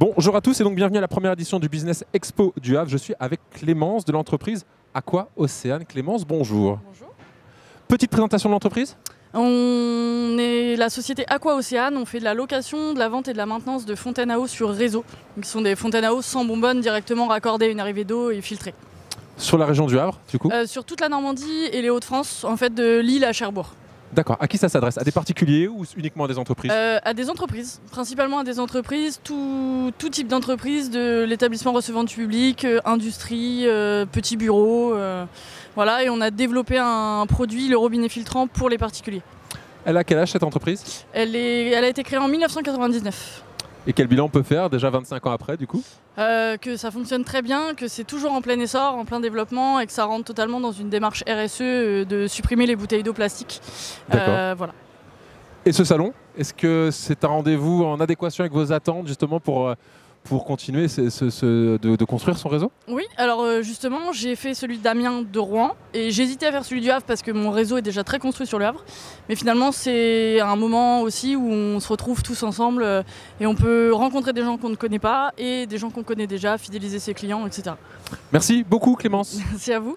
Bonjour à tous et donc bienvenue à la première édition du Business Expo du Havre. Je suis avec Clémence de l'entreprise Aqua Océane. Clémence, bonjour. Bonjour. Petite présentation de l'entreprise On est la société Aqua Océane, on fait de la location, de la vente et de la maintenance de fontaines à eau sur réseau. Donc, ce sont des fontaines à eau sans bonbonne directement raccordées à une arrivée d'eau et filtrées. sur la région du Havre, du coup. Euh, sur toute la Normandie et les Hauts-de-France, en fait de Lille à Cherbourg. D'accord. À qui ça s'adresse? À des particuliers ou uniquement à des entreprises? Euh, à des entreprises, principalement à des entreprises, tout, tout type d'entreprise, de l'établissement recevant du public, euh, industrie, euh, petits bureaux. voilà, et on a développé un produit, le robinet filtrant, pour les particuliers. Elle a quel âge cette entreprise? Elle, est, elle a été créée en 1999. Et quel bilan on peut faire déjà 25 ans après, du coup Euh, que ça fonctionne très bien, que c'est toujours en plein essor, en plein développement et que ça rentre totalement dans une démarche RSE euh, de supprimer les bouteilles d'eau plastique. Euh, voilà. Et ce salon, est-ce que c'est un rendez-vous en adéquation avec vos attentes justement pour, pour continuer ce- ce- ce- de, de construire son réseau Oui, alors euh, justement, j'ai fait celui d'Amiens de Rouen et j'hésitais à faire celui du Havre parce que mon réseau est déjà très construit sur le Havre. Mais finalement, c'est un moment aussi où on se retrouve tous ensemble euh, et on peut rencontrer des gens qu'on ne connaît pas et des gens qu'on connaît déjà, fidéliser ses clients, etc. Merci beaucoup Clémence. Merci à vous.